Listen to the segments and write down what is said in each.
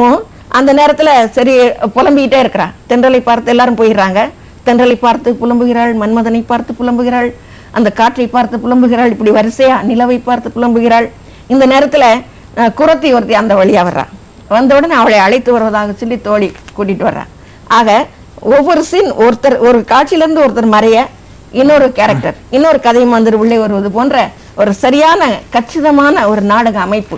வும் அந்த நேரத்தில் சரி புலம்பிக்கிட்டே இருக்கிறா. தென்றலை பார்த்து எல்லாரும் போயிடுறாங்க. தென்றலை பார்த்து புலம்புகிறாள் மன்மதனை பார்த்து புலம்புகிறாள் அந்த காற்றை பார்த்து புலம்புகிறாள் இப்படி வரிசையா நிலவை பார்த்து புலம்புகிறாள். இந்த நேரத்தில் குரத்தி ஒருத்தி அந்த வழியாக வர்றான் வந்த உடனே அவளை அழைத்து வருவதாக சொல்லி தோழி கூட்டிகிட்டு வர்றான் ஆக ஒவ்வொரு சீன் ஒருத்தர் ஒரு காட்சியிலேருந்து ஒருத்தர் மறைய இன்னொரு கேரக்டர் இன்னொரு கதை மந்திர உள்ளே வருவது போன்ற ஒரு சரியான கச்சிதமான ஒரு நாடக அமைப்பு.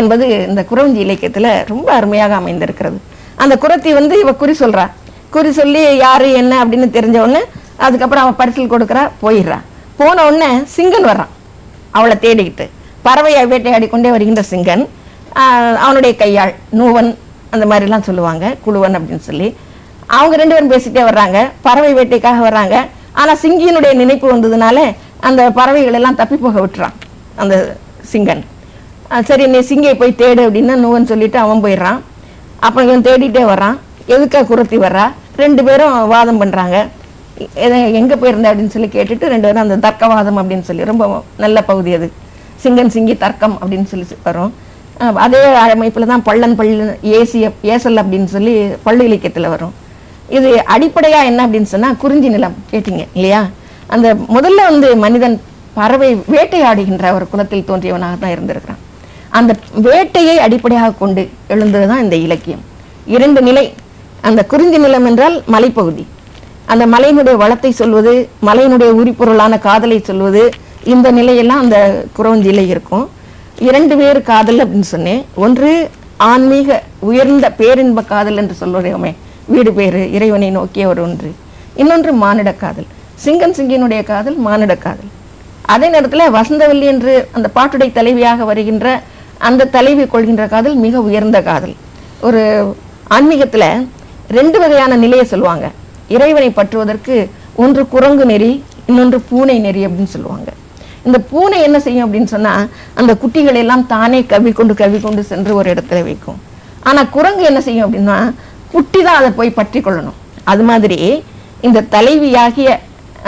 என்பது இந்த குறவஞ்சி இலக்கியத்துல ரொம்ப அருமையாக அமைந்திருக்கிறது. அந்த குறத்தி வந்து இவ குறி சொல்றா. குறி சொல்லி யாரு என்ன அப்படின்னு தெரிஞ்ச உடனே அதுக்கப்புறம் அவன் பரிசல் கொடுக்குறா போயிடுறா. போன உடனே சிங்கன் வர்றான். அவளை தேடிக்கிட்டு. பறவையை வேட்டையாடி கொண்டே வருகின்ற சிங்கன் அவனுடைய கையாள் நூவன் அந்த மாதிரிலாம் சொல்லுவாங்க குழுவன் அப்படின்னு சொல்லி. அவங்க ரெண்டு பேரும் பேசிட்டே வர்றாங்க. பறவை வேட்டைக்காக வர்றாங்க. ஆனால் சிங்கியினுடைய நினைப்பு வந்ததுனால அந்த பறவைகள் எல்லாம் தப்பி போக விட்டுறான் அந்த சிங்கன். சரி நீ சிங்கியை போய் தேடு அப்படின்னா நூவன் சொல்லிட்டு அவன் போயிடுறான். அப்புறம் இவன் தேடிட்டே வர்றான். எதுக்காக குரத்தி வர்றா? ரெண்டு பேரும் வாதம் பண்ணுறாங்க எங்கே போயிருந்த அப்படின்னு சொல்லி கேட்டுட்டு ரெண்டு பேரும் அந்த தர்க்கவாதம் அப்படின்னு சொல்லி ரொம்ப நல்ல பகுதி அது. சிங்கன் சிங்கி தர்க்கம் அப்படின்னு சொல்லி வரும். அதே அமைப்பில் தான் பள்ளன் பள்ளு ஏசிய ஏசல் அப்படின்னு சொல்லி பள்ளு இலக்கியத்தில் வரும். இது அடிப்படையாக என்ன அப்படின்னு சொன்னால் குறிஞ்சி நிலம் கேட்டீங்க இல்லையா? அந்த முதல்ல வந்து மனிதன் பறவை வேட்டையாடுகின்ற ஒரு குலத்தில் தோன்றியவனாக தான் இருந்திருக்கிறான். அந்த வேட்டையை அடிப்படையாக கொண்டு எழுந்ததுதான் இந்த இலக்கியம். இரண்டு நிலை. அந்த குறிஞ்சி நிலம் என்றால் மலைப்பகுதி. அந்த மலையினுடைய வளத்தை சொல்வது மலையினுடைய உரிப்பொருளான காதலை சொல்வது இந்த நிலையெல்லாம் அந்த குறவஞ்சியில் இருக்கும். இரண்டு பேர் காதல் அப்படின்னு சொன்னேன். ஒன்று ஆன்மீக உயர்ந்த பேரின்ப காதல் என்று சொல்லுறோமே வீடு பேரு இறைவனை நோக்கிய ஒரு ஒன்று. இன்னொன்று மானிட காதல். சிங்கன் சிங்கினுடைய காதல் மானிட காதல். அதே நேரத்துல வசந்தவல்லி என்று அந்த பாட்டுடை தலைவியாக வருகின்ற அந்த தலைவி கொள்கின்ற காதல் மிக உயர்ந்த காதல். ஒரு ஆன்மீகத்துல ரெண்டு வகையான நிலையை சொல்லுவாங்க. இறைவனை பற்றுவதற்கு ஒன்று குரங்கு நெறி இன்னொன்று பூனை நெறி அப்படின்னு சொல்லுவாங்க. இந்த பூனை என்ன செய்யும் அப்படின்னு சொன்னா அந்த குட்டிகளை எல்லாம் தானே கவி கொண்டு கவி கொண்டு சென்று ஒரு இடத்துல வைக்கும். ஆனா குரங்கு என்ன செய்யும் அப்படின்னா குட்டி தான் அதை போய் பற்றி கொள்ளணும். அது மாதிரி இந்த தலைவியாகிய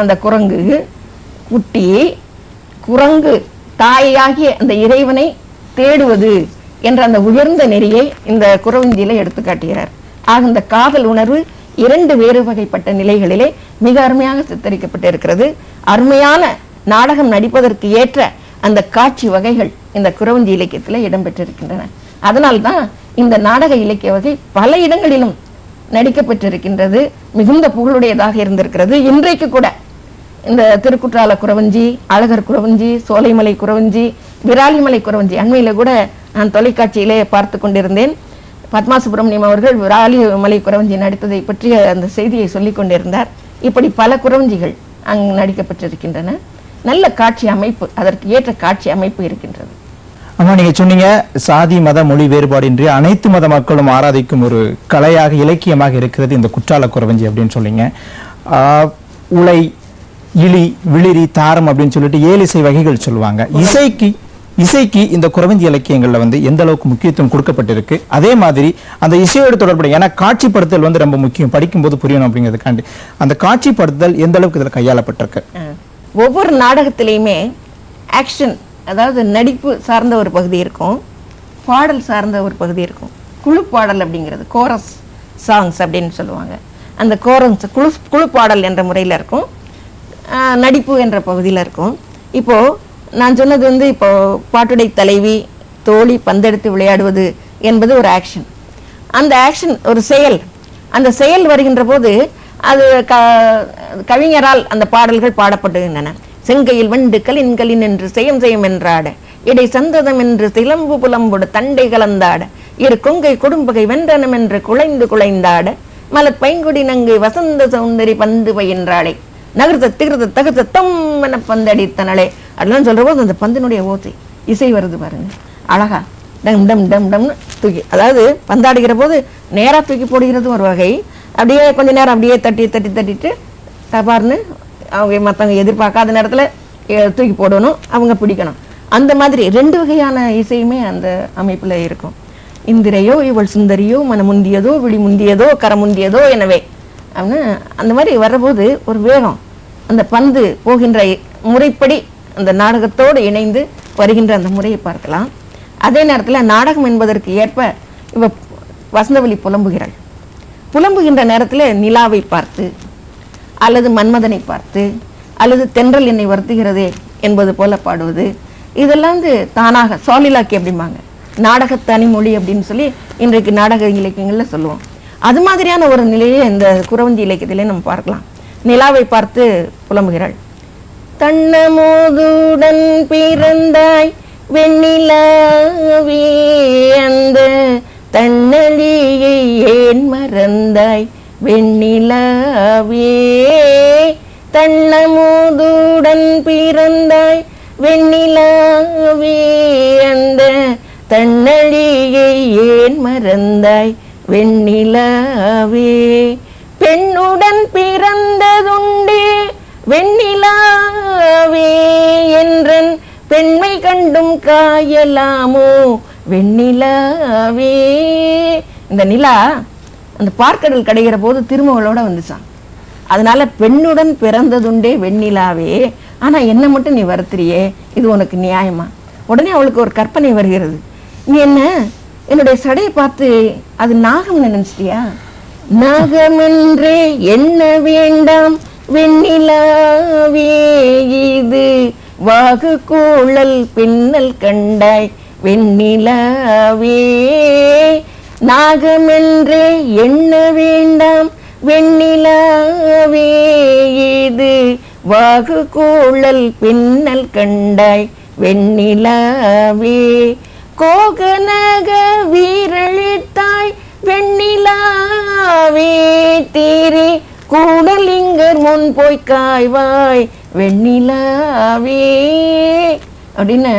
அந்த குரங்கு குட்டி குரங்கு தாயாகிய அந்த இறைவனை தேடுவது என்ற அந்த உயர்ந்த நெறியை இந்த குறவஞ்சியில எடுத்து காட்டுகிறார். ஆக இந்த காதல் உணர்வு இரண்டு வேறு வகைப்பட்ட நிலைகளிலே மிக அருமையாக சித்தரிக்கப்பட்டிருக்கிறது அருமையான நாடகம் நடிப்பதற்கு ஏற்ற அந்த காட்சி வகைகள் இந்த குறவஞ்சி இலக்கியத்தில் இடம்பெற்றிருக்கின்றன. அதனால்தான் இந்த நாடக இலக்கிய வகை பல இடங்களிலும் நடிக்கப்பட்டிருக்கின்றது. மிகுந்த புகழுடையதாக இருந்திருக்கிறது. இன்றைக்கு கூட இந்த திருக்குற்றால குறவஞ்சி அழகர் குறவஞ்சி சோலைமலை குறவஞ்சி விராலிமலை குறவஞ்சி. அண்மையில் கூட நான் தொலைக்காட்சியிலே பார்த்து கொண்டிருந்தேன். பத்மா சுப்பிரமணியம் அவர்கள் விராலிமலை குறவஞ்சி நடித்ததை பற்றிய அந்த செய்தியை சொல்லிக் கொண்டிருந்தார். இப்படி பல குறவஞ்சிகள் அங்கு நடிக்கப்பட்டிருக்கின்றன. நல்ல காட்சி அமைப்பு அதற்கு ஏற்ற காட்சி அமைப்பு இருக்கின்றது. ஆனால் நீங்கள் சொன்னீங்க சாதி மத மொழி வேறுபாடின்றி அனைத்து மத மக்களும் ஆராதிக்கும் ஒரு கலையாக இலக்கியமாக இருக்கிறது இந்த குற்றால குறவஞ்சி அப்படின்னு சொன்னீங்க. உலை இழி விளிரி தாரம் அப்படின்னு சொல்லிட்டு ஏழு இசை வகைகள் சொல்லுவாங்க. இசைக்கு இசைக்கு இந்த குறவஞ்சி இலக்கியங்களில் வந்து எந்த அளவுக்கு முக்கியத்துவம் கொடுக்கப்பட்டிருக்கு? அதே மாதிரி அந்த இசையோடு தொடர்புடைய ஏன்னா காட்சிப்படுத்தல் வந்து ரொம்ப முக்கியம். படிக்கும்போது புரியணும் அப்படிங்கிறதுக்காண்டி. அந்த காட்சிப்படுத்தல் எந்த அளவுக்கு இதில் கையாளப்பட்டிருக்கு? ஒவ்வொரு நாடகத்திலையுமே ஆக்ஷன் அதாவது நடிப்பு சார்ந்த ஒரு பகுதி இருக்கும். பாடல் சார்ந்த ஒரு பகுதி இருக்கும். குழு பாடல் அப்படிங்கிறது கோரஸ் சாங்ஸ் அப்படின்னு சொல்லுவாங்க. அந்த கோரஸ் குழு குழு பாடல் என்ற முறையில் இருக்கும். நடிப்பு என்ற பகுதியில் இருக்கும். இப்போது நான் சொன்னது வந்து இப்போ பாட்டுடை தலைவி தோழி பந்தெடுத்து விளையாடுவது என்பது ஒரு ஆக்ஷன் அந்த ஆக்ஷன் ஒரு செயல். அந்த செயல் வருகின்ற போது அது க கவிஞரால் அந்த பாடல்கள் பாடப்படுகின்றன. செங்கையில் வண்டு கலின்கலின் என்று செயம் செய்யும் என்றாட. இடை சந்ததம் என்று சிலம்பு புலம்புட தண்டை கலந்தாட. இரு கொங்கை குடும்பகை வென்றனம் என்று குலைந்து குலைந்தாட மலர் பைங்குடி நங்கை வசந்த சௌந்தரி பந்து பயின்றாளே நகர்த்த திகர்த்த தகுத்த தம் என பந்தடித்தனளே. அதெல்லாம் சொல்கிறபோது அந்த பந்தினுடைய ஓசை இசை வருது பாருங்க. அழகா. டம் டம் டம் டம்னு தூக்கி. அதாவது பந்தாடுகிற போது நேராக தூக்கி போடுகிறது ஒரு வகை. அப்படியே கொஞ்ச நேரம் அப்படியே தட்டி தட்டி தட்டிட்டு தபார்னு அவங்க மற்றவங்க எதிர்பார்க்காத நேரத்தில் தூக்கி போடணும் அவங்க பிடிக்கணும். அந்த மாதிரி ரெண்டு வகையான இசையுமே அந்த அமைப்பில் இருக்கும். இந்திரையோ இவள் சுந்தரியோ மனமுந்தியதோ விழி முந்தியதோ கரமுந்தியதோ எனவே. அப்படின்னு அந்த மாதிரி வரபோது ஒரு வேகம். அந்த பந்து போகின்ற முறைப்படி அந்த நாடகத்தோடு இணைந்து வருகின்ற அந்த முறையை பார்க்கலாம். அதே நேரத்தில் நாடகம் என்பதற்கு ஏற்ப இவ வசந்தவழி புலம்புகிறாள். புலம்புகின்ற நேரத்தில் நிலாவை பார்த்து அல்லது மன்மதனை பார்த்து அல்லது தென்றல் என்னை வருத்துகிறதே என்பது போல பாடுவது. இதெல்லாம் வந்து தானாக சாலிலாக்கி அப்படிம்பாங்க நாடக தனிமொழி அப்படின்னு சொல்லி இன்றைக்கு நாடக இலக்கியங்களில் சொல்லுவோம். அது மாதிரியான ஒரு நிலையை இந்த குறவஞ்சி இலக்கியத்திலே நம்ம பார்க்கலாம். நிலாவை பார்த்து புலம்புகிறாள். தன்னமோதுடன் பிறந்தாய். வெண்ணிலாவே அந்த தன்னழியை ஏன் மறந்தாய்? வெண்ணிலாவே தன்னமோதுடன் பிறந்தாய். வெண்ணிலாவே அந்த தன்னழியை ஏன் மறந்தாய்? வெண்ணிலாவே பெண்ணுடன் பிறந்த காயலாமோ? வெண்ணிலாவே. இந்த நிலா அந்த பார்க்கடல் கிடைக்கிற போது திருமகளோட வந்துச்சான் அதனால பெண்ணுடன் பிறந்ததுண்டே வெண்ணிலாவே. ஆனா என்ன மட்டும் நீ வருத்துறியே? இது உனக்கு நியாயமா? உடனே அவளுக்கு ஒரு கற்பனை வருகிறது. நீ என்ன? என்னுடைய சடையை பார்த்து அது நாகம் நினைச்சிட்டியா? நாகமென்றே என்ன வேண்டாம்? வெண்ணிலாவே இது வாகு கூழல் பின்னல் கண்டாய் வெண்ணிலாவே. நாகமென்றே எண்ண வேண்டாம் வெண்ணிலாவே. இது வாகு கூழல் பின்னல் கண்டாய் வெண்ணிலாவே. கோகனக வீரழித்தாய் வெண்ணிலாவே. தீரி கூடலிங்கர் முன் போய் காய்வாய் வெண்ணிலாவே. அப்படின்னு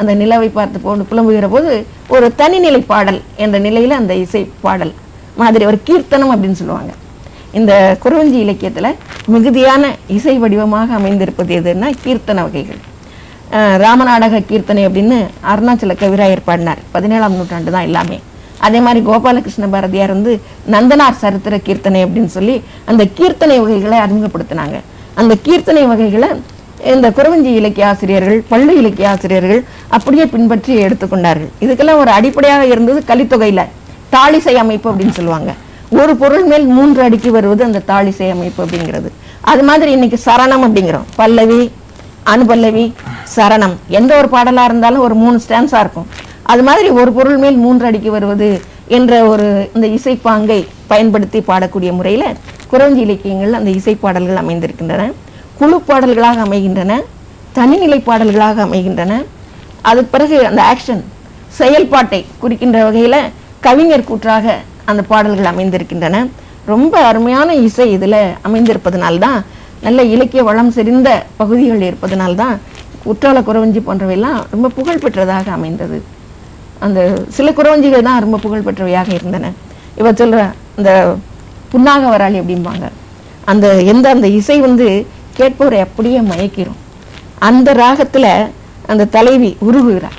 அந்த நிலாவை பார்த்து போட்டு புலம்புகிற போது ஒரு தனிநிலை பாடல் என்ற நிலையில் அந்த இசை பாடல் மாதிரி ஒரு கீர்த்தனம் அப்படின்னு சொல்லுவாங்க. இந்த குறவஞ்சி இலக்கியத்தில் மிகுதியான இசை வடிவமாக அமைந்திருப்பது எதுன்னா கீர்த்தன வகைகள். ராமநாடக கீர்த்தனை அப்படின்னு அருணாச்சல கவிராயர் பாடினார். பதினேழாம் நூற்றாண்டு தான் எல்லாமே. அதே மாதிரி கோபாலகிருஷ்ண பாரதியார் வந்து நந்தனார் சரித்திர கீர்த்தனை அப்படின்னு சொல்லி அந்த கீர்த்தனை வகைகளை அறிமுகப்படுத்தினாங்க. அந்த கீர்த்தனை வகைகளை இந்த குறவஞ்சி இலக்கிய ஆசிரியர்கள் பள்ளி இலக்கிய ஆசிரியர்கள் அப்படியே பின்பற்றி எடுத்துக்கொண்டார்கள். இதுக்கெல்லாம் ஒரு அடிப்படையாக இருந்தது கலித்தொகையில தாளிசை அமைப்பு அப்படின்னு சொல்லுவாங்க. ஒரு பொருள் மேல் மூன்று அடுக்கி வருவது அந்த தாளிசை அமைப்பு அப்படிங்கிறது. அது மாதிரி இன்னைக்கு சரணம் அப்படிங்கிறோம். பல்லவி அனுபல்லவி சரணம். எந்த ஒரு பாடலா இருந்தாலும் ஒரு மூணு ஸ்டான்ஸா இருக்கும். அது மாதிரி ஒரு பொருள் மேல் மூன்று அடிக்கு வருவது என்ற ஒரு இந்த இசைப்பாங்கை பயன்படுத்தி பாடக்கூடிய முறையில குறஞ்சி இலக்கியங்கள் அந்த இசை பாடல்கள் அமைந்திருக்கின்றன. குழு பாடல்களாக அமைகின்றன. தனிநிலை பாடல்களாக அமைகின்றன. அதுக்கு பிறகு அந்த ஆக்ஷன் செயல்பாட்டை குறிக்கின்ற வகையில் கவிஞர் கூற்றாக அந்த பாடல்கள் அமைந்திருக்கின்றன. ரொம்ப அருமையான இசை இதில் அமைந்திருப்பதனால்தான் நல்ல இலக்கிய வளம் செறிந்த பகுதிகள் இருப்பதனால்தான் குற்றால குறவஞ்சி போன்றவையெல்லாம் ரொம்ப புகழ் பெற்றதாக அமைந்தது. அந்த சில குறவஞ்சிகள் தான் ரொம்ப புகழ் பெற்றவையாக இருந்தன. இவ சொல்ற இந்த புண்ணாக வராளி அப்படிம்பாங்க. அந்த எந்த அந்த இசை வந்து கேட்பவரை அப்படியே மயக்கிரும். அந்த ராகத்துல அந்த தலைவி உருகுகிறார்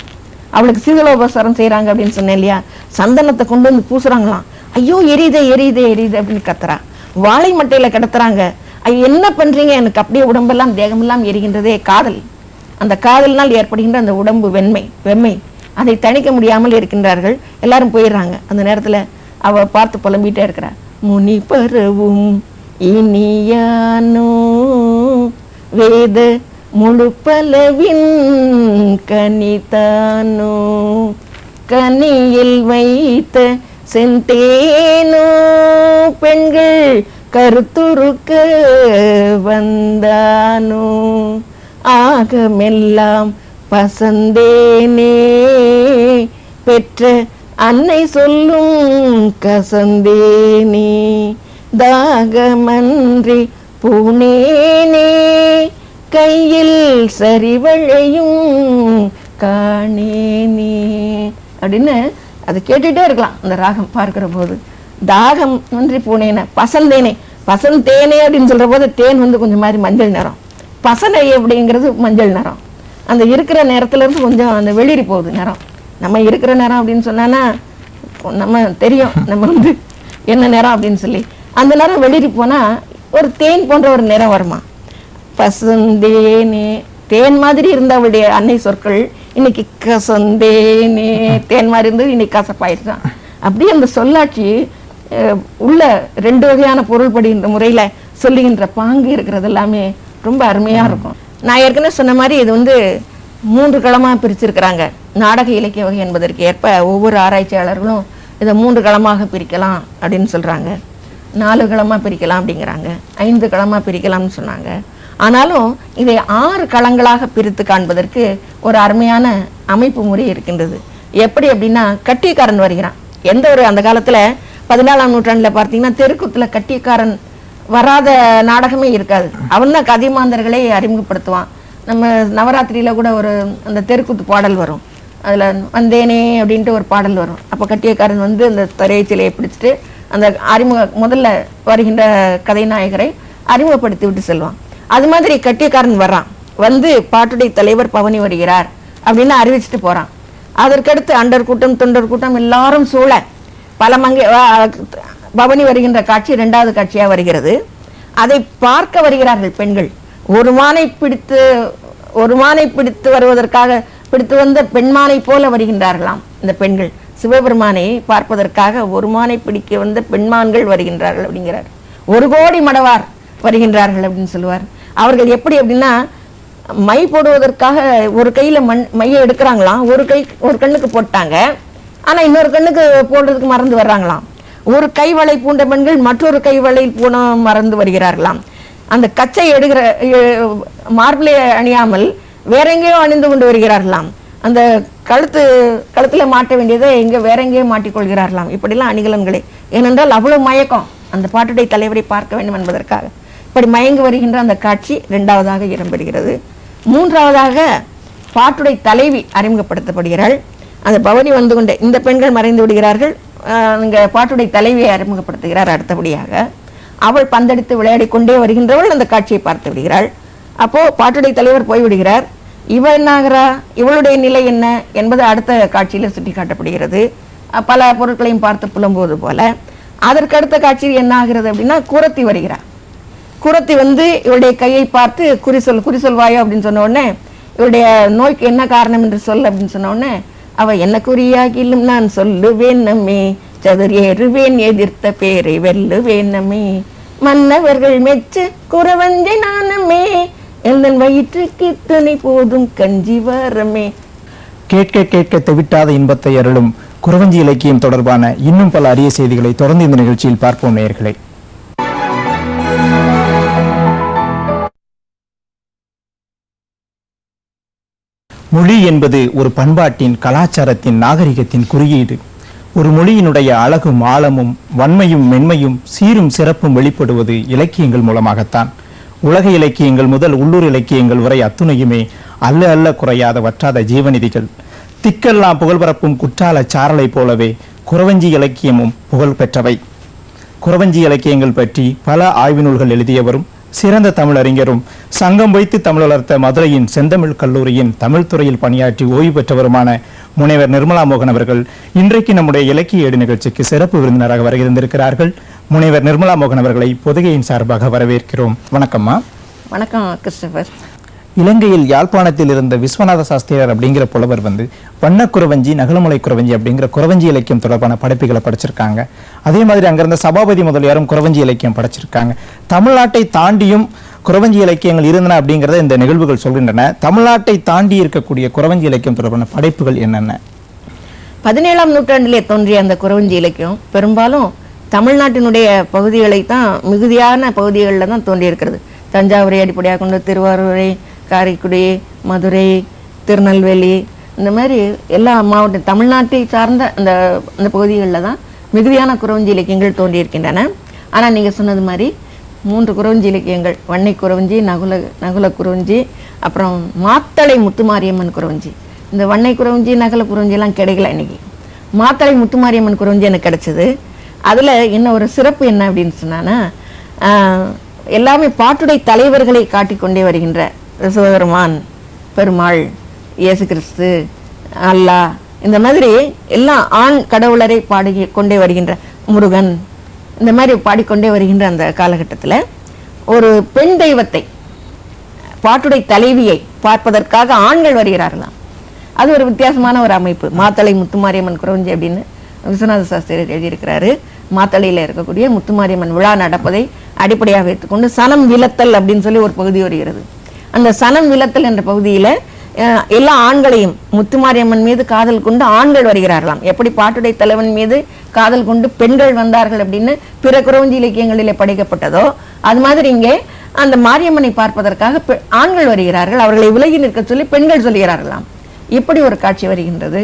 அவளுக்கு சீதளோபசாரம் செய்கிறாங்க அப்படின்னு சொன்னேன் இல்லையா? சந்தனத்தை கொண்டு வந்து பூசுறாங்களாம். ஐயோ எரியுதே எரியுதே எரியுது அப்படின்னு கத்துறா. வாழை மட்டையில கிடத்துறாங்க. ஐயோ என்ன பண்றீங்க? எனக்கு அப்படியே உடம்பெல்லாம் தேகமெல்லாம் எரிகின்றதே காதல். அந்த காதலினால் ஏற்படுகின்ற அந்த உடம்பு வெண்மை வெம்மை. அதை தணிக்க முடியாமல் இருக்கின்றார்கள். எல்லாரும் போயிடுறாங்க. அந்த நேரத்துல அவ பார்த்து புலம்பிட்டே இருக்கிறா. முனி பரவும் இனியானோ? வேத முழு பலவின் கனிதானோ? கனியில் வைத்த செந்தேனோ? பெண்கள் கருத்துருக்க வந்தானோ? ஆகமெல்லாம் பசந்தேனே. பெற்ற அன்னை சொல்லும் கசந்தேனே தாகமன்றி பூனேனே கையில் சரிவழையும் காணேனே. அப்படின்னு அதை கேட்டுட்டே இருக்கலாம் அந்த ராகம் பார்க்கிற போது. தாகம் ஒன்றி பூனேனே பசந்தேனே பசந்தேனே அப்படின்னு சொல்ற போது தேன் வந்து கொஞ்சம் மாதிரி மஞ்சள் நிறம். பசனை அப்படிங்கிறது மஞ்சள் நிறம். அந்த இருக்கிற நேரத்துல இருந்து கொஞ்சம் அந்த வெளிரி போகுது நிறம். நம்ம இருக்கிற நேரம் அப்படின்னு சொன்னானா நம்ம தெரியும் நம்ம வந்து என்ன நிறம் அப்படின்னு சொல்லி. அந்த நேரம் வெளிரி போனா ஒரு தேன் போன்ற ஒரு நிறம் வருமா? பசுந்தேனே தேன் மாதிரி இருந்த அவளுடைய அன்னை சொற்கள் இன்னைக்கு கசந்தேனே தேன் மாதிரி இருந்தது இன்னைக்கு கசப்பாயிடுச்சான் அப்படியே அந்த சொல்லாட்சி உள்ள ரெண்டு வகையான பொருள்படுகின்ற முறையில சொல்லுகின்ற பாங்கு இருக்கிறது எல்லாமே ரொம்ப அருமையா இருக்கும். நான் ஏற்கனவே சொன்ன மாதிரி இது வந்து மூன்று களமாக பிரிச்சிருக்கிறாங்க. நாடக இலக்கிய வகை என்பதற்கு ஏற்ப ஒவ்வொரு ஆராய்ச்சியாளர்களும் இதை மூன்று களமாக பிரிக்கலாம் அப்படின்னு சொல்றாங்க. நாலு களமாக பிரிக்கலாம் அப்படிங்கிறாங்க. ஐந்து களமாக பிரிக்கலாம்னு சொன்னாங்க. ஆனாலும் இதை ஆறு களங்களாக பிரித்து காண்பதற்கு ஒரு அருமையான அமைப்பு முறை இருக்கின்றது. எப்படி அப்படின்னா கட்டியக்காரன் வருகிறான். எந்த ஒரு அந்த காலத்துல பதினாலாம் நூற்றாண்டில் பார்த்தீங்கன்னா தெருக்கூத்துல கட்டியக்காரன் வராத நாடகமே இருக்காது. அவன் தான் கதிமாந்தர்களை அறிமுகப்படுத்துவான். நம்ம நவராத்திரியில கூட ஒரு அந்த தெருக்கூத்து பாடல் வரும். அதுல வந்தேனே அப்படின்ட்டு ஒரு பாடல் வரும். அப்போ கட்டியக்காரன் வந்து அந்த தரையை சிலையை பிடிச்சிட்டு அந்த அறிமுக முதல்ல வருகின்ற கதைநாயகரை அறிமுகப்படுத்தி விட்டு செல்வான். அது மாதிரி கட்டியக்காரன் வர்றான். வந்து பாட்டுடைய தலைவர் பவனி வருகிறார் அப்படின்னு அறிவிச்சிட்டு போறான். அதற்கடுத்து அண்டர் கூட்டம் தொண்டர் கூட்டம் எல்லாரும் சூழ. பல மங்கை பவனி வருகின்ற காட்சி ரெண்டாவது காட்சியா வருகிறது. அதை பார்க்க வருகிறார்கள் பெண்கள். ஒரு மானை பிடித்து ஒரு மானை பிடித்து வருவதற்காக பிடித்து வந்த பெண்மானை போல வருகின்றார்களாம் இந்த பெண்கள். சிவபெருமானை பார்ப்பதற்காக ஒரு மானை பிடிக்க வந்த பெண்மான்கள் வருகின்றார்கள் அப்படிங்கிறார். ஒரு கோடி மடவார் வருகின்றார்கள் அப்படின்னு சொல்லுவார். அவர்கள் எப்படி அப்படின்னா மை போடுவதற்காக ஒரு கையில் மண் மையை எடுக்கிறாங்களாம். ஒரு கை ஒரு கண்ணுக்கு போட்டாங்க. ஆனா இன்னொரு கண்ணுக்கு போடுறதுக்கு மறந்து வர்றாங்களாம். ஒரு கை வளை பூண்ட பெண்கள் மற்றொரு கை வளை பூண மறந்து வருகிறார்களாம். அந்த கச்சை எடுக்கிற மார்பிளை அணியாமல் வேற எங்கேயோ அணிந்து கொண்டு வருகிறார்களாம். அந்த கழுத்து கழுத்தில் மாட்ட வேண்டியதை எங்கே வேற எங்கேயோ மாட்டிக்கொள்கிறார்களாம் இப்படிலாம் அணிகலன்களே. ஏனென்றால் அவ்வளவு மயக்கம். அந்த பாட்டுடைய தலைவரை பார்க்க வேண்டும் என்பதற்காக. இப்படி மயங்கி வருகின்ற அந்த காட்சி இரண்டாவதாக இடம்பெறுகிறது மூன்றாவதாக பாட்டுடைய தலைவி அறிமுகப்படுத்தப்படுகிறாள். அந்த பவனி வந்து கொண்ட இந்த பெண்கள் மறைந்து விடுகிறார்கள். இங்கே பாட்டுடைய தலைவியை அறிமுகப்படுத்துகிறார் அடுத்தபடியாக. அவள் பந்தடித்து விளையாடி கொண்டே வருகின்றவள் அந்த காட்சியை பார்த்து விடுகிறாள். அப்போ பாட்டுடை தலைவர் போய்விடுகிறார் இவ என்ன ஆகிறா இவளுடைய நிலை என்ன? என்பது அடுத்த காட்சியில் சுட்டி காட்டப்படுகிறது பல பொருட்களையும் பார்த்து புலம்புவது போல. அதற்கு அடுத்த காட்சியில் என்ன ஆகிறது அப்படின்னா குரத்தி வருகிறார். குரத்தி வந்து இவளுடைய கையை பார்த்து குறி சொல் குறி சொல்வாயோ அப்படின்னு சொன்ன உடனே இவளுடைய நோய்க்கு என்ன காரணம் என்று சொல் அப்படின்னு சொன்ன உடனே அவள் என்ன குறியாகிலும் நான் சொல்லுவேன் நம்மே சதுர் ஏறுவேன் எதிர்த்த பேரை வெல்லுவேன் நம்மே. மன்னவர்கள் மெச்ச குறவஞ்சை நானமே எந்தன் வயிற்றுக்கு இத்தனை போதும் கஞ்சி வரமே. கேட்க கேட்க தவிட்டாத இன்பத்தை அருளும் குறவஞ்சி இலக்கியம் தொடர்பான இன்னும் பல அரிய செய்திகளை தொடர்ந்து இந்த நிகழ்ச்சியில் பார்ப்போம் நேயர்களை. மொழி என்பது ஒரு பண்பாட்டின் கலாச்சாரத்தின் நாகரிகத்தின் குறியீடு. ஒரு மொழியினுடைய அழகும் ஆழமும் வன்மையும் மென்மையும் சீரும் சிறப்பும் வெளிப்படுவது இலக்கியங்கள் மூலமாகத்தான். உலக இலக்கியங்கள் முதல் உள்ளூர் இலக்கியங்கள் வரை அத்துணையுமே அல்ல அல்ல குறையாத வற்றாத ஜீவநிதிகள். திக்கெல்லாம் புகழ்பரப்பும் குற்றால சாரலை போலவே குறவஞ்சி இலக்கியமும் புகழ் பெற்றவை. குறவஞ்சி இலக்கியங்கள் பற்றி பல ஆய்வு நூல்கள் எழுதியவரும் சிறந்த தமிழறிஞரும். சங்கம் வைத்து தமிழ் வளர்த்த மதுரையின் செந்தமிழ் கல்லூரியின் தமிழ் துறையில் பணியாற்றி ஓய்வு பெற்றவருமான முனைவர் நிர்மலா மோகன் அவர்கள் இன்றைக்கு நம்முடைய இலக்கிய ஏடு நிகழ்ச்சிக்கு சிறப்பு விருந்தினராக வருகின்றிருக்கிறார்கள் முனைவர் நிர்மலா மோகன் அவர்களை பொதுகையின் சார்பாக வரவேற்கிறோம். வணக்கம்மா. வணக்கம் கிறிஸ்டபர். இலங்கையில் யாழ்ப்பாணத்தில் இருந்த விஸ்வநாத சாஸ்திரியார் அப்படிங்கிற புலவர் வந்து வண்ணக்குறவஞ்சி நகலமுலை குறவஞ்சி அப்படிங்கிற குறவஞ்சி இலக்கியம் தொடர்பான படைப்புகளை படிச்சிருக்காங்க. அதே மாதிரி அங்கிருந்த சபாபதி முதலியாரும் குறவஞ்சி இலக்கியம் படைச்சிருக்காங்க. தமிழ்நாட்டை தாண்டியும் குறவஞ்சி இலக்கியங்கள் இருந்தன அப்படிங்கிறத இந்த நிகழ்வுகள் சொல்கின்றன. தமிழ்நாட்டை தாண்டி இருக்கக்கூடிய குறவஞ்சி இலக்கியம் தொடர்பான படைப்புகள் என்னென்ன? பதினேழாம் நூற்றாண்டிலே தோன்றிய அந்த குறவஞ்சி இலக்கியம் பெரும்பாலும் தமிழ்நாட்டினுடைய பகுதிகளை தான் மிகுதியான பகுதிகளில் தான் தோன்றியிருக்கிறது. தஞ்சாவூரை அடிப்படையாக கொண்டு திருவாரூரை காரைக்குடி மதுரை திருநெல்வேலி இந்த மாதிரி எல்லா மாவட்ட தமிழ்நாட்டை சார்ந்த அந்த அந்த பகுதிகளில் தான் மிகுதியான குறவஞ்சி இலக்கியங்கள் தோன்றியிருக்கின்றன. ஆனால் நீங்கள் சொன்னது மாதிரி மூன்று குறவஞ்சி இலக்கியங்கள் வன்னை குறவஞ்சி நகுல நகுல குறவஞ்சி அப்புறம் மாத்தளை முத்துமாரியம்மன் குறவஞ்சி இந்த வன்னை குறவஞ்சி நகல குறவஞ்சிலாம் கிடைக்கல இன்னைக்கு. மாத்தளை முத்துமாரியம்மன் குறவஞ்சி எனக்கு கிடைச்சது. அதில் என்ன ஒரு சிறப்பு என்ன அப்படின்னு சொன்னான்னா எல்லாமே பாட்டுடை தலைவர்களை காட்டிக்கொண்டே வருகின்ற சிவபெருமான் பெருமாள் இயேசு கிறிஸ்து அல்லா இந்த மாதிரி எல்லா ஆண் கடவுளரை பாடி கொண்டே வருகின்ற முருகன் இந்த மாதிரி பாடிக்கொண்டே வருகின்ற அந்த காலகட்டத்துல ஒரு பெண் தெய்வத்தை பாட்டுடை தலைவியை பார்ப்பதற்காக ஆண்கள் வருகிறார்களாம் அது ஒரு வித்தியாசமான ஒரு அமைப்பு. மாத்தளை முத்துமாரியம்மன் குரவஞ்சி அப்படின்னு விஸ்வநாத சாஸ்திரியர் எழுதியிருக்கிறாரு. மாத்தளையில் இருக்கக்கூடிய முத்துமாரியம்மன் விழா நடப்பதை அடிப்படையாக வைத்துக்கொண்டு சனம் விலத்தல் அப்படின்னு சொல்லி ஒரு பகுதி வருகிறது. அந்த சனம் விலத்தல் என்ற பகுதியில எல்லா ஆண்களையும் முத்துமாரியம்மன் மீது காதல் கொண்டு ஆண்கள் வருகிறார்களாம். எப்படி பாட்டுடை தலைவன் மீது காதல் கொண்டு பெண்கள் வந்தார்கள் அப்படின்னு பிற குறவஞ்சி இலக்கியங்களிலே படைக்கப்பட்டதோ அது மாதிரி இங்கே அந்த மாரியம்மனை பார்ப்பதற்காக பெ- ஆண்கள் வருகிறார்கள். அவர்களை விலகி நிற்க சொல்லி பெண்கள் சொல்கிறார்களாம். இப்படி ஒரு காட்சி வருகின்றது.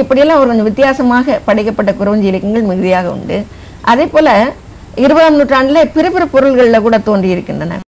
இப்படியெல்லாம் ஒரு கொஞ்சம் வித்தியாசமாக படைக்கப்பட்ட குறவஞ்சி இலக்கியங்கள் மிகுதியாக உண்டு. அதே போல இருபதாம் நூற்றாண்டுல பிற பிற பொருள்களில் கூட தோன்றி இருக்கின்றன